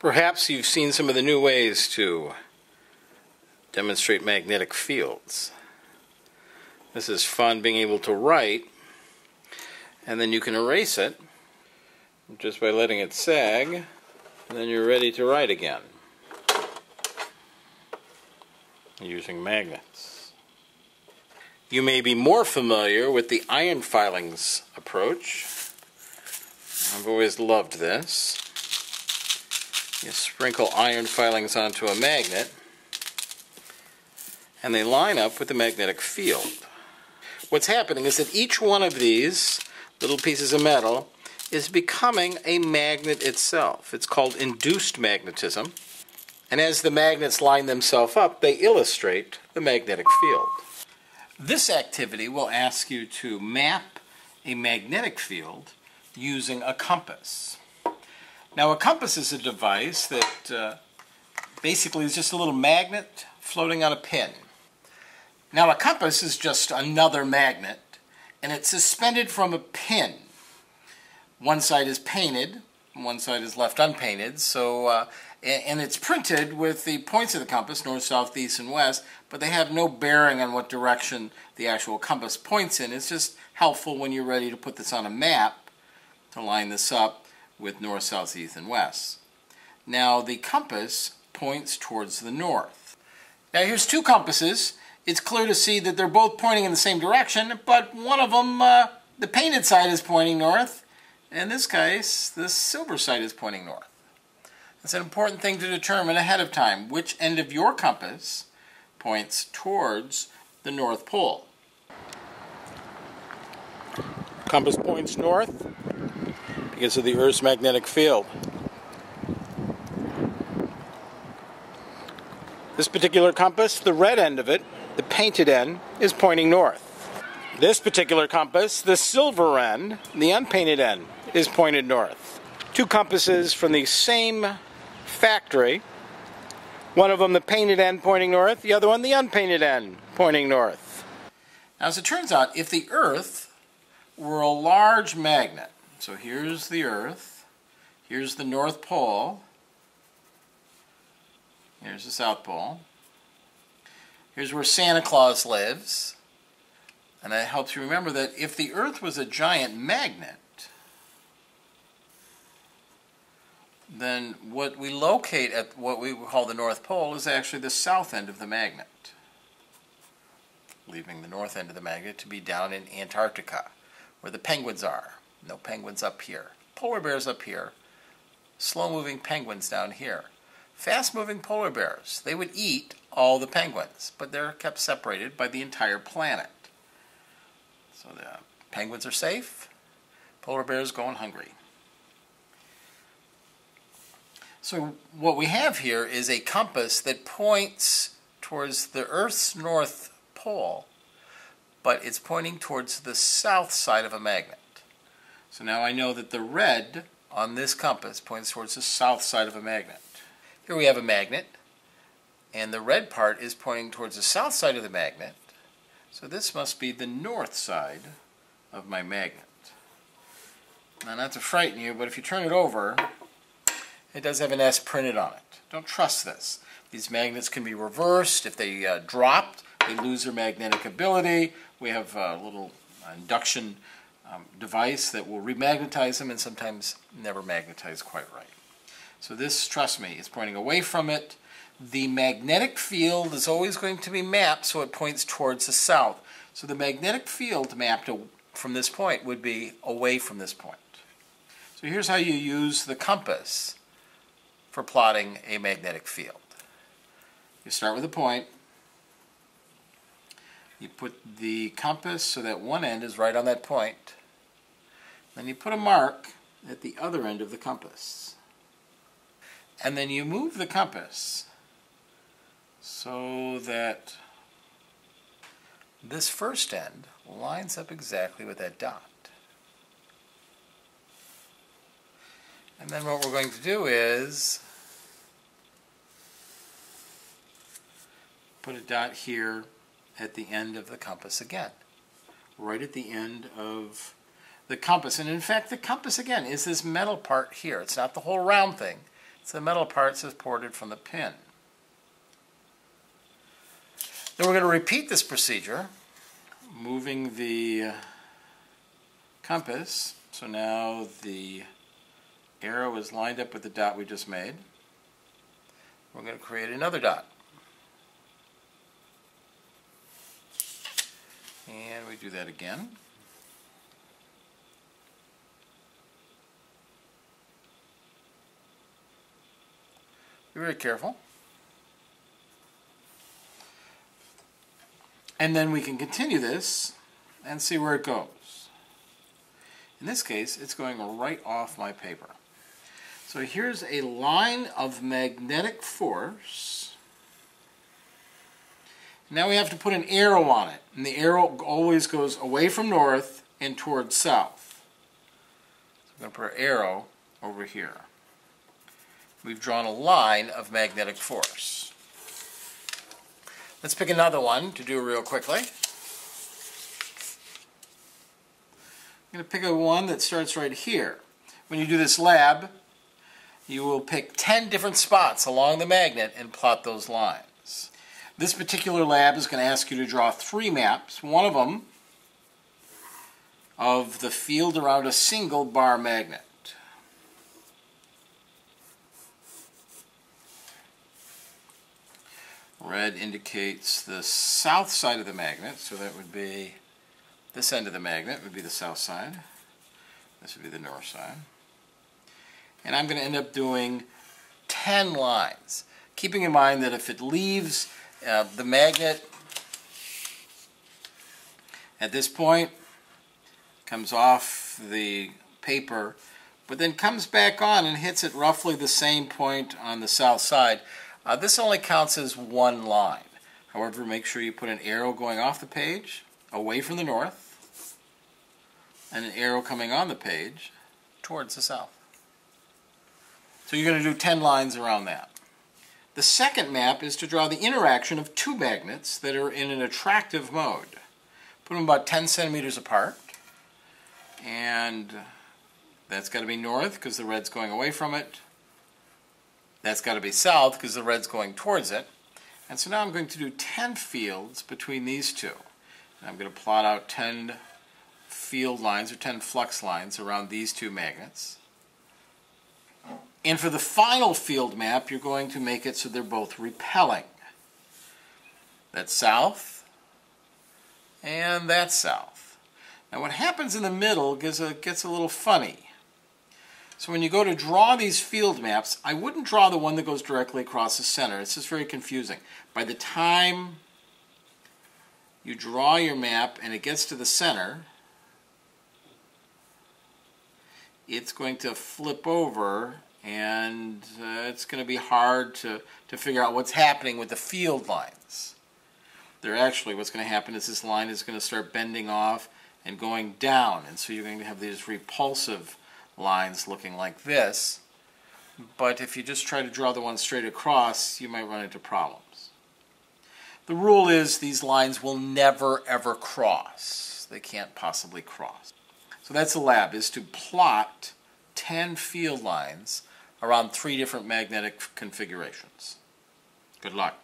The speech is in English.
Perhaps you've seen some of the new ways to demonstrate magnetic fields. This is fun being able to write, and then you can erase it just by letting it sag, and then you're ready to write again using magnets. You may be more familiar with the iron filings approach. I've always loved this. You sprinkle iron filings onto a magnet, and they line up with the magnetic field. What's happening is that each one of these little pieces of metal is becoming a magnet itself. It's called induced magnetism. And as the magnets line themselves up, they illustrate the magnetic field. This activity will ask you to map a magnetic field using a compass. Now, a compass is a device that uh, basically is just a little magnet floating on a pin. Now, a compass is just another magnet, and it's suspended from a pin. One side is painted, one side is left unpainted, so uh, and it's printed with the points of the compass, north, south, east, and west, but they have no bearing on what direction the actual compass points in. It's just helpful when you're ready to put this on a map to line this up with north, south, east, and west. Now the compass points towards the north. Now here's two compasses. It's clear to see that they're both pointing in the same direction, but one of them, uh, the painted side is pointing north, in this case, the silver side is pointing north. It's an important thing to determine ahead of time which end of your compass points towards the North Pole. Compass points north because of the Earth's magnetic field. This particular compass, the red end of it, the painted end, is pointing north. This particular compass, the silver end, the unpainted end, is pointed north. Two compasses from the same factory. One of them the painted end pointing north, the other one the unpainted end pointing north. Now as it turns out, if the Earth were a large magnet, so here's the Earth, here's the North Pole, here's the South Pole, here's where Santa Claus lives, and that helps you remember that if the Earth was a giant magnet, then what we locate at what we call the North Pole is actually the south end of the magnet, leaving the north end of the magnet to be down in Antarctica, where the penguins are. No penguins up here. Polar bears up here. Slow-moving penguins down here. Fast-moving polar bears. They would eat all the penguins, but they're kept separated by the entire planet. So the penguins are safe. Polar bears going hungry. So what we have here is a compass that points towards the Earth's north pole, but it's pointing towards the south side of a magnet. So now I know that the red on this compass points towards the south side of a magnet. Here we have a magnet, and the red part is pointing towards the south side of the magnet. So this must be the north side of my magnet. Now not to frighten you, but if you turn it over, it does have an S printed on it. Don't trust this. These magnets can be reversed. If they uh, dropped, they lose their magnetic ability. We have a little induction um, device that will remagnetize them and sometimes never magnetize quite right. So this, trust me, is pointing away from it. The magnetic field is always going to be mapped so it points towards the south. So the magnetic field mapped from this point would be away from this point. So here's how you use the compass for plotting a magnetic field. You start with a point. You put the compass so that one end is right on that point. Then you put a mark at the other end of the compass. And then you move the compass so that this first end lines up exactly with that dot. And then what we're going to do is put a dot here at the end of the compass again. Right at the end of the compass. And in fact, the compass, again, is this metal part here. It's not the whole round thing. It's the metal part ported from the pin. Then we're going to repeat this procedure, moving the uh, compass. So now the arrow is lined up with the dot we just made. We're going to create another dot. And we do that again. Be very careful. And then we can continue this and see where it goes. In this case, it's going right off my paper. So here's a line of magnetic force. Now we have to put an arrow on it. And the arrow always goes away from north and towards south. So I'm going to put an arrow over here. We've drawn a line of magnetic force. Let's pick another one to do real quickly. I'm going to pick a one that starts right here. When you do this lab, you will pick 10 different spots along the magnet and plot those lines. This particular lab is going to ask you to draw three maps. One of them of the field around a single bar magnet. Red indicates the south side of the magnet, so that would be this end of the magnet would be the south side. This would be the north side. And I'm going to end up doing 10 lines, keeping in mind that if it leaves uh, the magnet at this point, comes off the paper, but then comes back on and hits at roughly the same point on the south side, uh, this only counts as one line. However, make sure you put an arrow going off the page, away from the north, and an arrow coming on the page towards the south. So you're going to do 10 lines around that. The second map is to draw the interaction of two magnets that are in an attractive mode. Put them about 10 centimeters apart. And that's got to be north because the red's going away from it. That's got to be south because the red's going towards it. And so now I'm going to do 10 fields between these two. And I'm going to plot out 10 field lines or 10 flux lines around these two magnets. And for the final field map, you're going to make it so they're both repelling. That's south, and that's south. Now what happens in the middle gets a, gets a little funny. So when you go to draw these field maps, I wouldn't draw the one that goes directly across the center. It's just very confusing. By the time you draw your map and it gets to the center, it's going to flip over and uh, it's going to be hard to, to figure out what's happening with the field lines. They're actually, what's going to happen is this line is going to start bending off and going down, and so you're going to have these repulsive lines looking like this. But if you just try to draw the one straight across, you might run into problems. The rule is these lines will never ever cross. They can't possibly cross. So that's the lab, is to plot 10 field lines around three different magnetic configurations. Good luck.